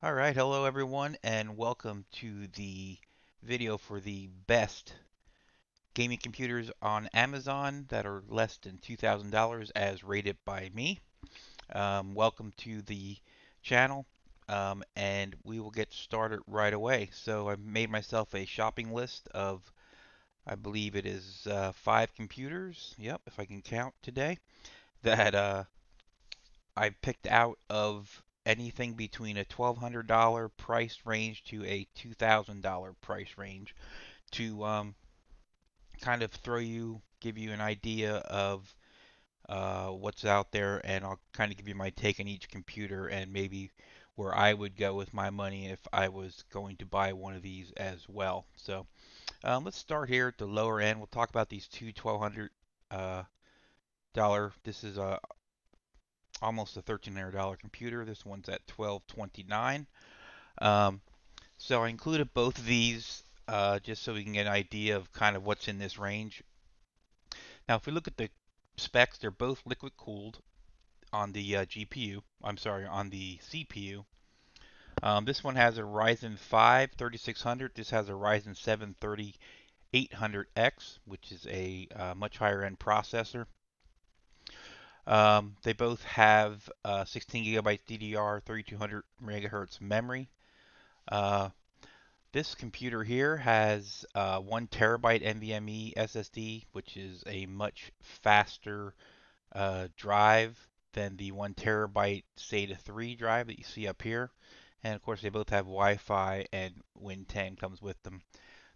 All right, hello everyone, and welcome to the video for the best gaming computers on Amazon that are less than $2,000 as rated by me. Um, welcome to the channel, um, and we will get started right away. So I've made myself a shopping list of, I believe it is uh, five computers, yep, if I can count today, that uh, I picked out of anything between a $1,200 price range to a $2,000 price range to um, kind of throw you, give you an idea of uh, what's out there, and I'll kind of give you my take on each computer and maybe where I would go with my money if I was going to buy one of these as well. So um, let's start here at the lower end. We'll talk about these two $1,200 uh, dollar. This is a almost a $1,300 computer. This one's at 1,229. Um, so I included both of these uh, just so we can get an idea of kind of what's in this range. Now, if we look at the specs, they're both liquid cooled on the uh, GPU. I'm sorry, on the CPU. Um, this one has a Ryzen 5 3600. This has a Ryzen 7 3800X, which is a uh, much higher end processor. Um, they both have uh, 16 gigabytes DDR, 3200 megahertz memory. Uh, this computer here has uh, one terabyte NVMe SSD, which is a much faster uh, drive than the one terabyte SATA 3 drive that you see up here. And of course, they both have Wi-Fi and Win 10 comes with them.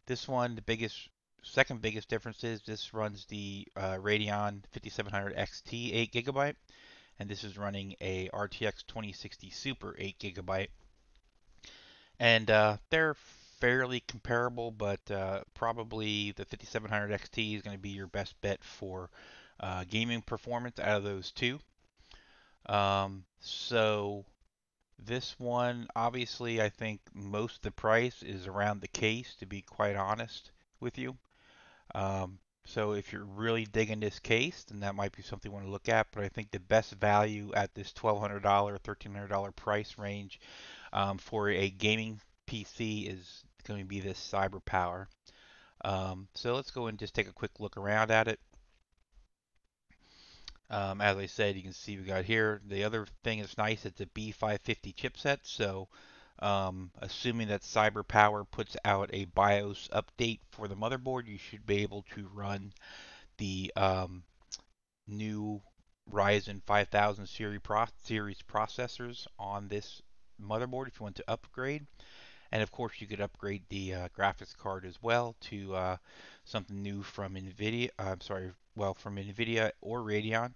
This one, the biggest second biggest difference is this runs the uh, Radeon 5700 XT 8 gigabyte, and this is running a RTX 2060 Super 8 gigabyte. And uh, they're fairly comparable, but uh, probably the 5700 XT is going to be your best bet for uh, gaming performance out of those two. Um, so this one, obviously, I think most of the price is around the case, to be quite honest with you. Um, so if you're really digging this case, then that might be something you want to look at. But I think the best value at this $1,200, $1,300 price range um, for a gaming PC is going to be this CyberPower. Um, so let's go and just take a quick look around at it. Um, as I said, you can see we got here. The other thing that's nice, it's a B550 chipset. So um, assuming that CyberPower puts out a BIOS update for the motherboard, you should be able to run the um, new Ryzen 5000 series, pro series processors on this motherboard if you want to upgrade. And of course, you could upgrade the uh, graphics card as well to uh, something new from NVIDIA. Uh, I'm sorry, well, from NVIDIA or Radeon.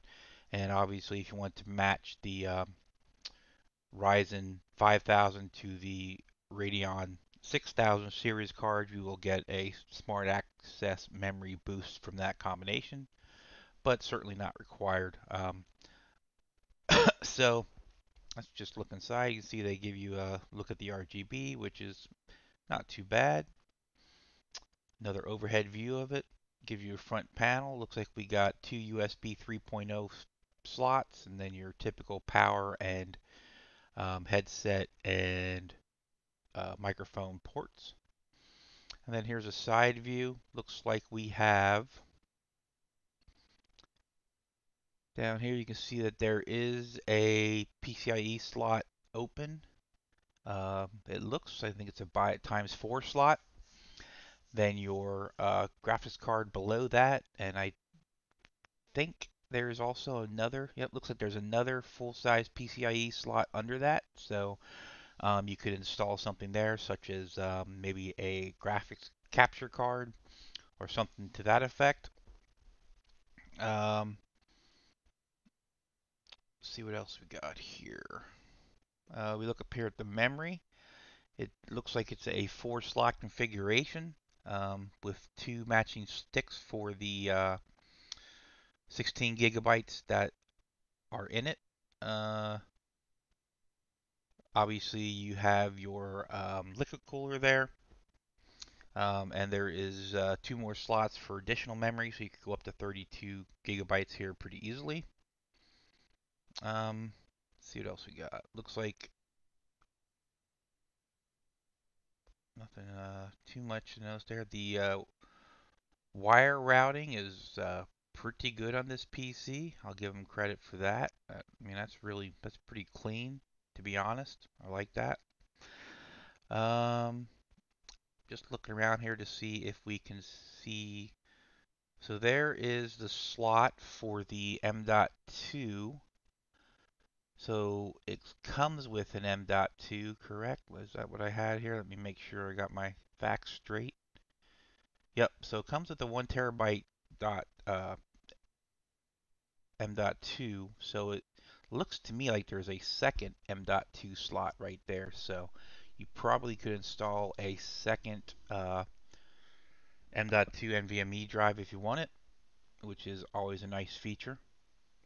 And obviously, if you want to match the um, Ryzen 5000 to the Radeon 6000 series card, you will get a smart access memory boost from that combination, but certainly not required. Um, so let's just look inside. You can see they give you a look at the RGB, which is not too bad. Another overhead view of it. Give you a front panel. Looks like we got two USB 3.0 slots, and then your typical power and um, headset, and uh, microphone ports. And then here's a side view. Looks like we have down here you can see that there is a PCIe slot open. Uh, it looks, I think it's a by times four slot. Then your uh, graphics card below that, and I think there's also another, yep, looks like there's another full-size PCIe slot under that. So um, you could install something there, such as um, maybe a graphics capture card or something to that effect. Um, see what else we got here. Uh, we look up here at the memory. It looks like it's a four slot configuration um, with two matching sticks for the uh, 16 gigabytes that are in it. Uh, obviously, you have your um, liquid cooler there. Um, and there is uh, two more slots for additional memory, so you could go up to 32 gigabytes here pretty easily. Um, see what else we got. Looks like nothing uh, too much to notice there. The uh, wire routing is uh, pretty good on this PC. I'll give them credit for that. Uh, I mean, that's really that's pretty clean, to be honest. I like that. Um, just looking around here to see if we can see. So there is the slot for the M.2. So it comes with an M.2, correct? Was that what I had here? Let me make sure I got my facts straight. Yep, so it comes with a one terabyte dot uh, M.2, so it looks to me like there's a second M.2 slot right there. So you probably could install a second uh, M.2 NVMe drive if you want it, which is always a nice feature.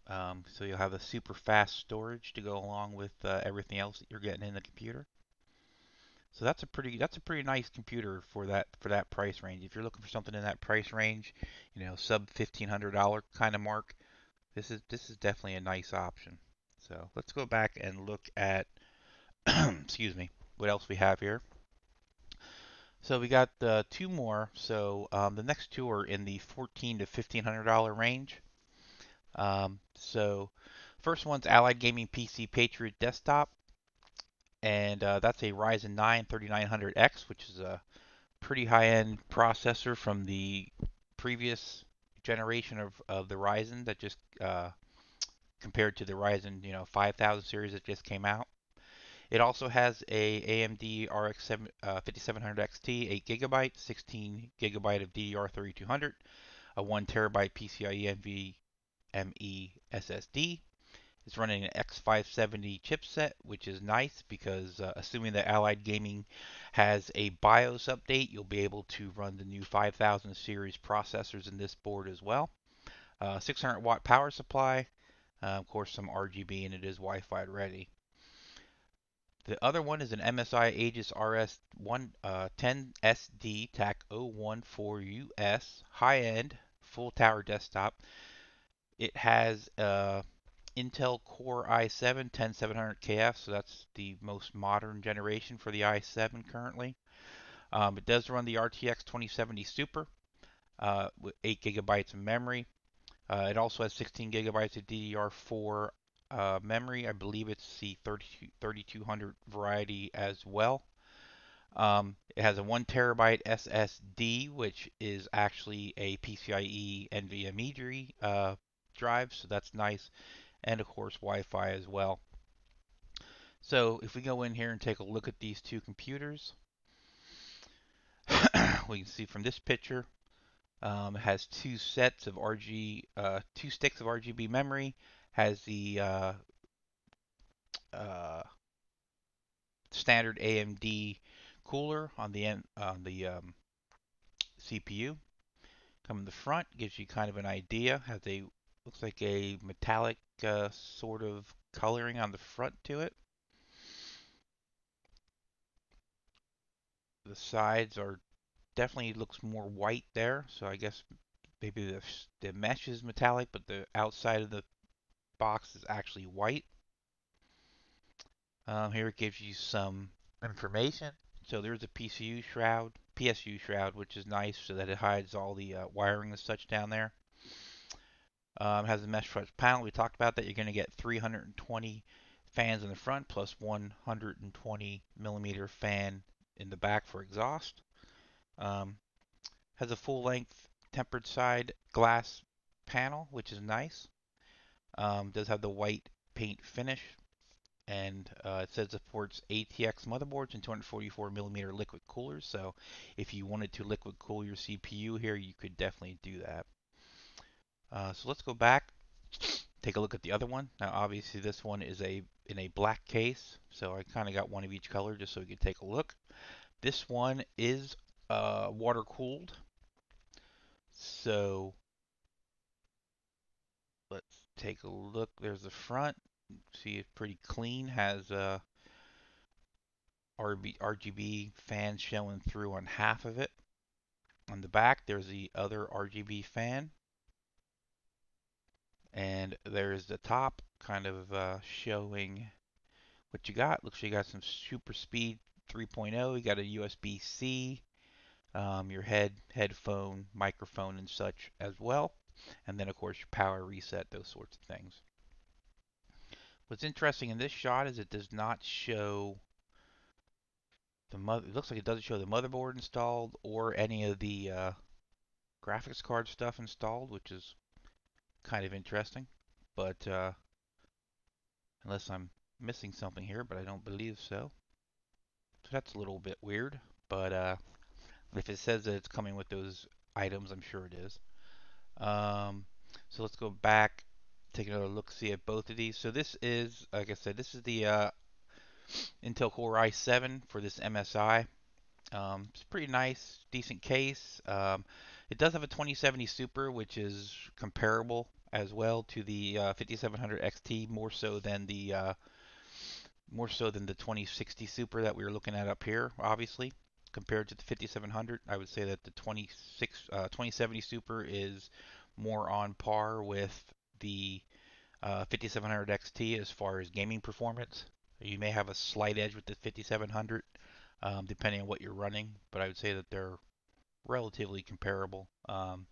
Um, so you'll have a super fast storage to go along with uh, everything else that you're getting in the computer. So that's a pretty that's a pretty nice computer for that for that price range. If you're looking for something in that price range, you know, sub fifteen hundred dollar kind of mark, this is this is definitely a nice option. So let's go back and look at excuse me what else we have here. So we got uh, two more. So um, the next two are in the fourteen to fifteen hundred dollar range. Um, so first one's Allied Gaming PC Patriot Desktop, and uh, that's a Ryzen 9 3900X, which is a pretty high-end processor from the previous generation of, of the Ryzen that just uh, compared to the Ryzen you know 5000 series that just came out. It also has a AMD RX 7, uh, 5700 XT, 8 gigabyte, 16 gigabyte of DDR3200, a 1 terabyte PCIe NVMe SSD. It's running an X570 chipset, which is nice because uh, assuming that Allied Gaming has a BIOS update, you'll be able to run the new 5000 series processors in this board as well. Uh, 600 watt power supply, uh, of course some RGB, and it is Wi-Fi ready. The other one is an MSI Aegis RS 110 uh, SD TAC 014US high-end full tower desktop. It has a Intel Core i7 10700KF, so that's the most modern generation for the i7 currently. Um, it does run the RTX 2070 Super uh, with 8 gigabytes of memory. Uh, it also has 16 gigabytes of DDR4 uh, memory. I believe it's the 3200 variety as well. Um, it has a 1 terabyte SSD, which is actually a PCIe NVMe uh, drive, so that's nice. And of course, Wi Fi as well. So if we go in here and take a look at these two computers, we can see from this picture um, has two sets of RG, uh, two sticks of RGB memory, has the uh, uh, standard AMD cooler on the on the um, CPU. Come in the front gives you kind of an idea. Has a looks like a metallic uh, sort of coloring on the front to it. The sides are definitely looks more white there, so I guess maybe the, the mesh is metallic, but the outside of the box is actually white. Um, here it gives you some information. So there's a PCU shroud, PSU shroud, which is nice so that it hides all the uh, wiring and such down there. Um, has a mesh front panel. We talked about that. You're going to get 320 fans in the front plus 120 millimeter fan in the back for exhaust. Um, has a full length tempered side glass panel, which is nice. Um, does have the white paint finish, and uh, it says supports ATX motherboards and 244 millimeter liquid coolers. So if you wanted to liquid cool your CPU here, you could definitely do that. Uh, so let's go back, take a look at the other one. Now obviously this one is a in a black case, so I kind of got one of each color just so we could take a look. This one is uh, water cooled. So let's take a look. There's the front. See it's pretty clean. Has a uh, RB, RGB fan showing through on half of it. On the back, there's the other RGB fan. And there's the top kind of uh, showing what you got. Looks like you got some super speed 3.0. You got a USB-C, um, your head, headphone, microphone, and such as well. And then, of course, your power reset, those sorts of things. What's interesting in this shot is it does not show the mother. It looks like it doesn't show the motherboard installed or any of the uh, graphics card stuff installed, which is kind of interesting. But uh, unless I'm missing something here, but I don't believe so. So that's a little bit weird, but uh, if it says that it's coming with those items, I'm sure it is. Um, so let's go back, take another look, see at both of these. So this is, like I said, this is the uh, Intel Core i7 for this MSI. Um, it's pretty nice, decent case. Um, it does have a 2070 Super, which is comparable as well to the uh, 5700 XT, more so than the uh, more so than the 2060 Super that we were looking at up here, obviously. Compared to the 5700, I would say that the 26, uh, 2070 Super is more on par with the uh, 5700 XT as far as gaming performance. You may have a slight edge with the 5700, um, depending on what you're running, but I would say that they're relatively comparable. Um,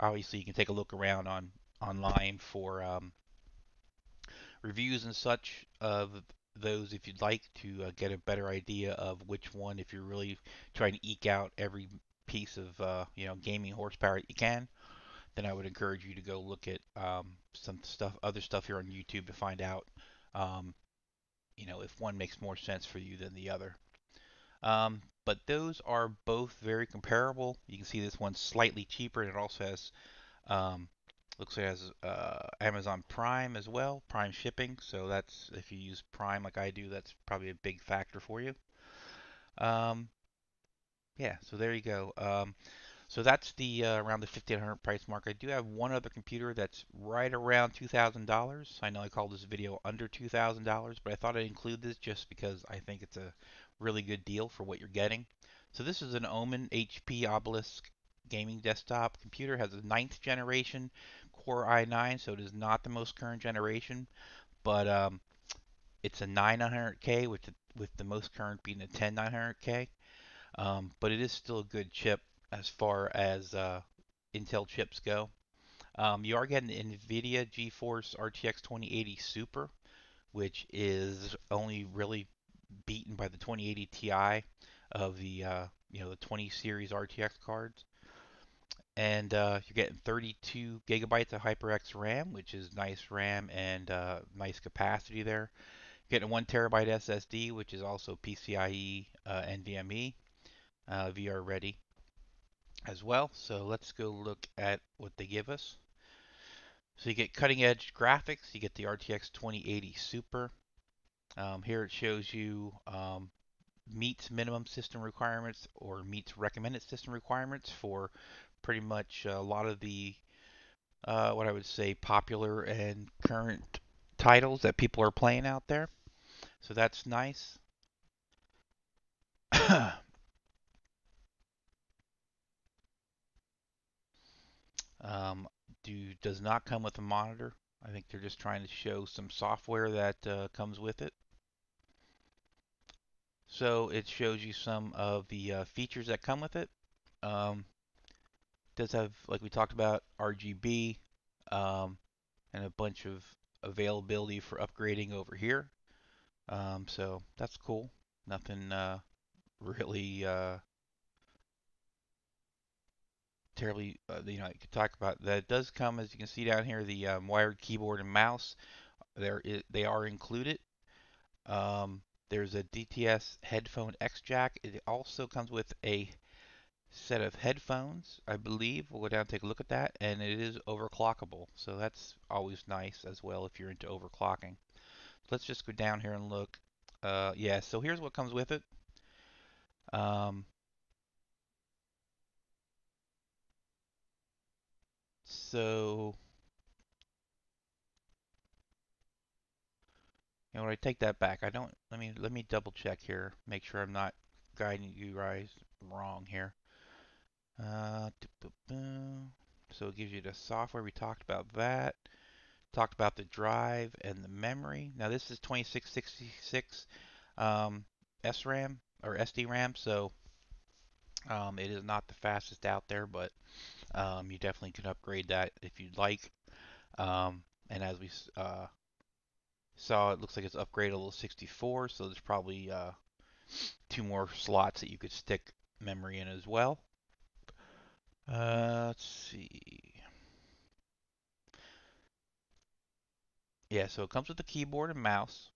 obviously, you can take a look around on online for um, reviews and such of those if you'd like to uh, get a better idea of which one if you're really trying to eke out every piece of uh, you know gaming horsepower that you can then I would encourage you to go look at um, some stuff other stuff here on YouTube to find out um, you know if one makes more sense for you than the other um, but those are both very comparable you can see this one's slightly cheaper and it also has um, Looks like it has uh, Amazon Prime as well, Prime shipping. So that's if you use Prime like I do, that's probably a big factor for you. Um, yeah, so there you go. Um, so that's the uh, around the 1500 price mark. I do have one other computer that's right around $2,000. I know I called this video under $2,000, but I thought I'd include this just because I think it's a really good deal for what you're getting. So this is an Omen HP Obelisk gaming desktop computer. Has a ninth generation Core i9, so it is not the most current generation, but um, it's a 9900K with the, with the most current being a 10900K. Um, but it is still a good chip as far as uh, Intel chips go. Um, you are getting NVIDIA GeForce RTX 2080 Super, which is only really beaten by the 2080 Ti of the uh, you know the 20 series RTX cards and uh, you're getting 32 gigabytes of HyperX RAM, which is nice RAM and uh, nice capacity there. You're getting one terabyte SSD, which is also PCIe uh, NVMe, uh, VR ready as well. So let's go look at what they give us. So you get cutting edge graphics. You get the RTX 2080 Super. Um, here it shows you um, meets minimum system requirements or meets recommended system requirements for pretty much a lot of the uh, what I would say popular and current titles that people are playing out there. So that's nice. um, do does not come with a monitor. I think they're just trying to show some software that uh, comes with it. So it shows you some of the uh, features that come with it. Um, does have, like we talked about, RGB um, and a bunch of availability for upgrading over here. Um, so that's cool. Nothing uh, really uh, terribly, uh, you know, you could talk about that. Does come, as you can see down here, the um, wired keyboard and mouse. There, they are included. Um, there's a DTS headphone X jack. It also comes with a set of headphones, I believe. We'll go down and take a look at that, and it is overclockable, so that's always nice as well if you're into overclocking. Let's just go down here and look. Uh, yeah, so here's what comes with it. Um, so, you know, I take that back. I don't. Let me let me double check here. Make sure I'm not guiding you guys wrong here. Uh, so it gives you the software. We talked about that. Talked about the drive and the memory. Now this is 2666 um, SRAM. or SD RAM, so um, it is not the fastest out there, but um, you definitely can upgrade that if you'd like. Um, and as we uh, saw, it looks like it's upgradable to 64, so there's probably uh, two more slots that you could stick memory in as well. Uh, let's see. Yeah, so it comes with a keyboard and mouse,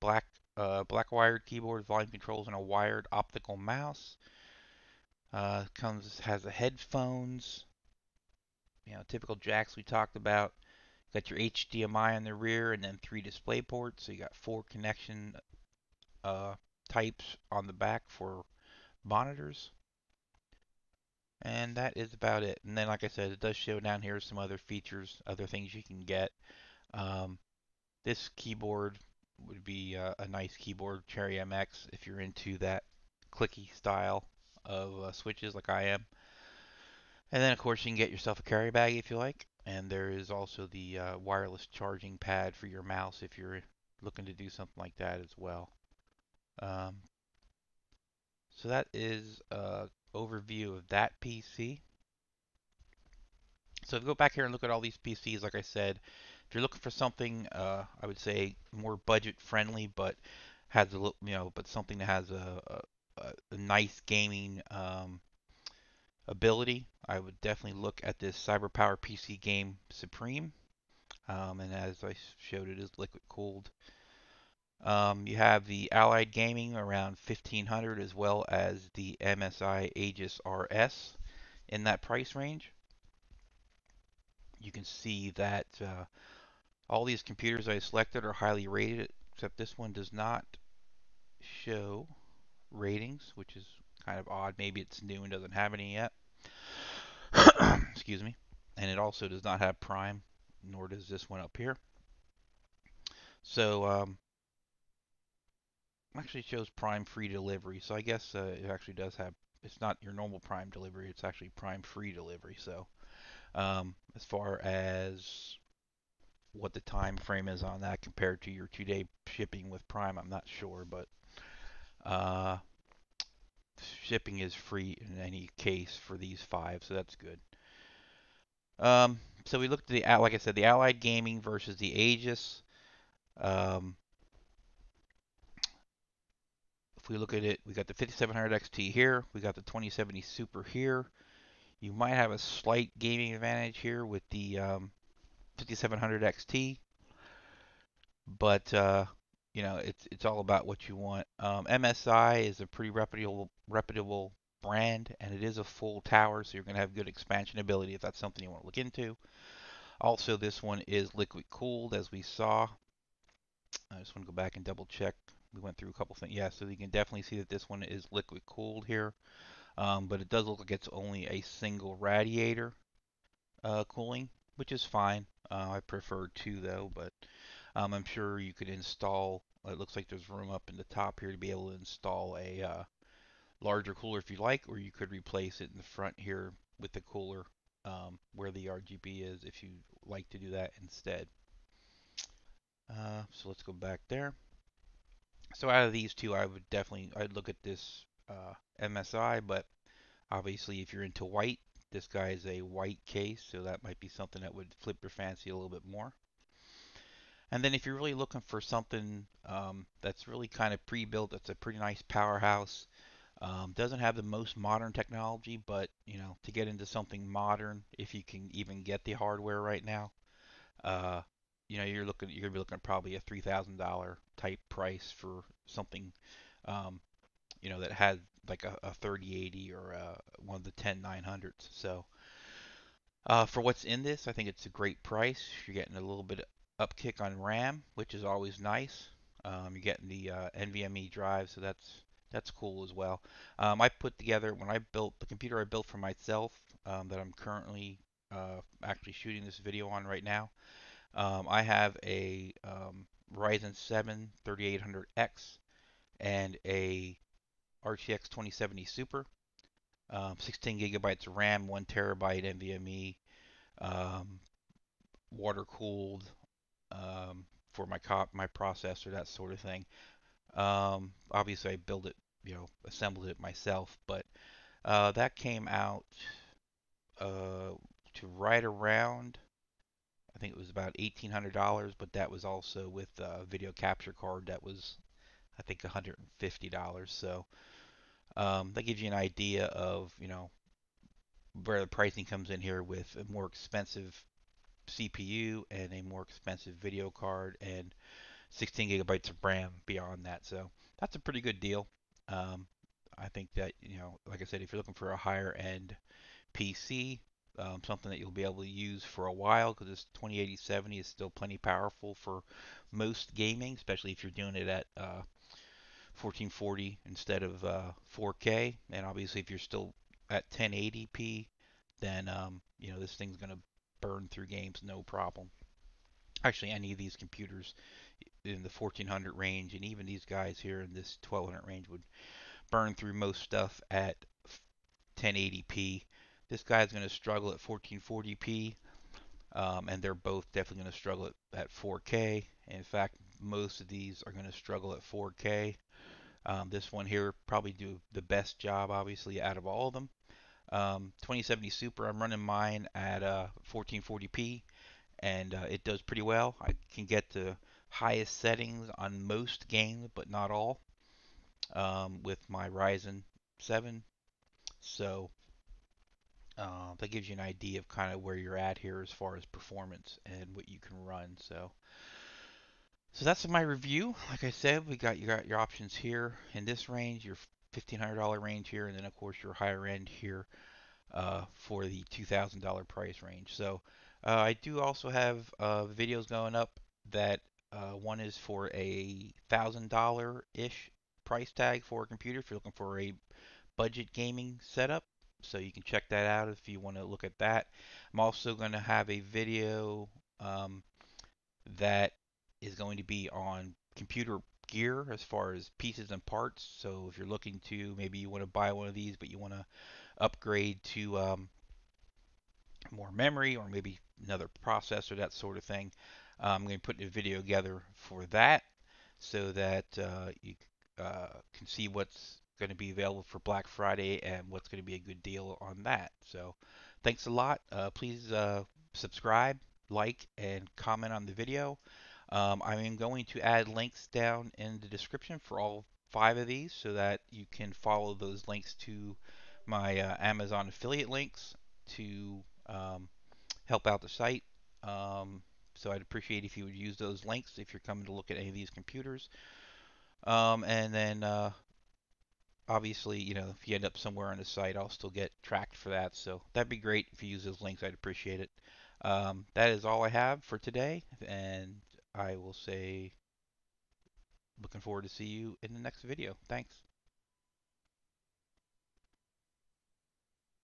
black uh, black wired keyboard, volume controls, and a wired optical mouse. Uh, comes has the headphones, you know, typical jacks we talked about. Got your HDMI on the rear, and then three display ports. So you got four connection uh, types on the back for monitors. And that is about it. And then, like I said, it does show down here some other features, other things you can get. Um, this keyboard would be uh, a nice keyboard, Cherry MX, if you're into that clicky style of uh, switches like I am. And then, of course, you can get yourself a carry bag if you like. And there is also the uh, wireless charging pad for your mouse if you're looking to do something like that as well. Um, so that is an overview of that PC. So if you go back here and look at all these PCs, like I said, if you're looking for something, uh, I would say more budget friendly, but has a little, you know, but something that has a, a, a nice gaming um, ability, I would definitely look at this CyberPower PC Game Supreme. Um, and as I showed, it is liquid cooled. Um, you have the Allied Gaming around 1500 as well as the MSI Aegis RS in that price range. You can see that uh, all these computers I selected are highly rated, except this one does not show ratings, which is kind of odd. Maybe it's new and doesn't have any yet. Excuse me. And it also does not have Prime, nor does this one up here. So um, actually shows Prime free delivery. So I guess uh, it actually does have. It's not your normal Prime delivery. It's actually Prime free delivery. So um, as far as what the time frame is on that compared to your two-day shipping with Prime, I'm not sure, but uh, shipping is free in any case for these five, so that's good. Um, so we looked at the, like I said, the Allied Gaming versus the Aegis. Um, if we look at it, we got the 5700 XT here, we got the 2070 Super here. You might have a slight gaming advantage here with the um, 5700 XT, but uh, you know it's it's all about what you want. Um, MSI is a pretty reputable reputable brand, and it is a full tower, so you're going to have good expansion ability if that's something you want to look into. Also, this one is liquid cooled, as we saw. I just want to go back and double check we went through a couple things. Yeah, so you can definitely see that this one is liquid cooled here. Um, but it does look like it's only a single radiator uh, cooling, which is fine. Uh, I prefer two though, but um, I'm sure you could install. It looks like there's room up in the top here to be able to install a uh, larger cooler if you like, or you could replace it in the front here with the cooler um, where the RGB is if you like to do that instead. Uh, so let's go back there. So out of these two, I would definitely I'd look at this uh, MSI, but obviously if you're into white, this guy is a white case, so that might be something that would flip your fancy a little bit more. And then if you're really looking for something um, that's really kind of pre-built, that's a pretty nice powerhouse, um, doesn't have the most modern technology, but you know to get into something modern, if you can even get the hardware right now, uh, you know, you're looking, you're gonna be looking at probably a three thousand dollar type price for something, um, you know, that had like a, a 3080 or a, one of the 10900s. So, uh, for what's in this, I think it's a great price. You're getting a little bit of upkick on RAM, which is always nice. Um, you're getting the uh, NVMe drive, so that's that's cool as well. Um, I put together when I built the computer I built for myself um, that I'm currently uh, actually shooting this video on right now. Um, I have a um, Ryzen 7 3800X and a RTX 2070 Super, um, 16 gigabytes of RAM, 1 terabyte NVMe, um, water cooled for my cop my processor, that sort of thing. Um, obviously, I built it you know assembled it myself. But uh, that came out uh, to right around I think it was about $1,800, but that was also with a video capture card that was I think $150. So um, that gives you an idea of you know where the pricing comes in here with a more expensive CPU and a more expensive video card and 16 gigabytes of RAM beyond that. So that's a pretty good deal. Um, I think that you know, like I said, if you're looking for a higher end PC, um, something that you'll be able to use for a while because this 2080-70 is still plenty powerful for most gaming, especially if you're doing it at uh, 1440 instead of uh, 4K. And obviously, if you're still at 1080p, then um, you know this thing's going to burn through games no problem. Actually, any of these computers in the 1400 range, and even these guys here in this 1200 range would burn through most stuff at 1080p. This guy's going to struggle at 1440p, um, and they're both definitely going to struggle at, at 4K. In fact, most of these are going to struggle at 4K. Um, this one here probably do the best job, obviously, out of all of them. Um, 2070 Super, I'm running mine at uh, 1440p, and uh, it does pretty well. I can get the highest settings on most games, but not all, um, with my Ryzen 7. So uh, that gives you an idea of kind of where you're at here as far as performance and what you can run. So so that's my review. Like I said, we got you got your options here in this range, your $1,500 range here, and then of course your higher end here uh, for the $2,000 price range. So uh, I do also have uh, videos going up that uh, one is for a $1,000 ish price tag for a computer if you're looking for a budget gaming setup. So you can check that out if you want to look at that. I'm also going to have a video um, that is going to be on computer gear as far as pieces and parts. So if you're looking to maybe you want to buy one of these, but you want to upgrade to um, more memory or maybe another processor, that sort of thing, I'm going to put a video together for that so that uh, you uh, can see what's going to be available for Black Friday and what's going to be a good deal on that. So thanks a lot. Uh, please uh, subscribe, like, and comment on the video. Um, I am going to add links down in the description for all five of these so that you can follow those links to my uh, Amazon affiliate links to um, help out the site. Um, so I'd appreciate if you would use those links if you're coming to look at any of these computers. Um, and then uh, obviously, you know, if you end up somewhere on the site, I'll still get tracked for that. So that'd be great if you use those links. I'd appreciate it. Um, that is all I have for today, and I will say looking forward to see you in the next video. Thanks.